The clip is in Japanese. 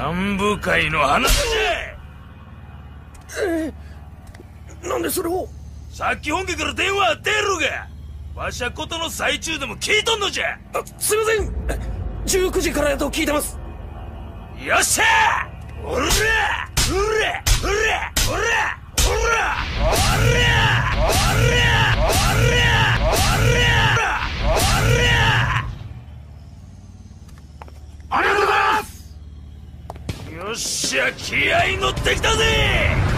幹部会の話じゃ。なんでそれを？さっき本家から電話あってやろうが。わしゃことの最中でも聞いとんのじゃ。すいません。19時からやと聞いてます。よっしゃ。おらおよっしゃ気合い乗ってきたぜ！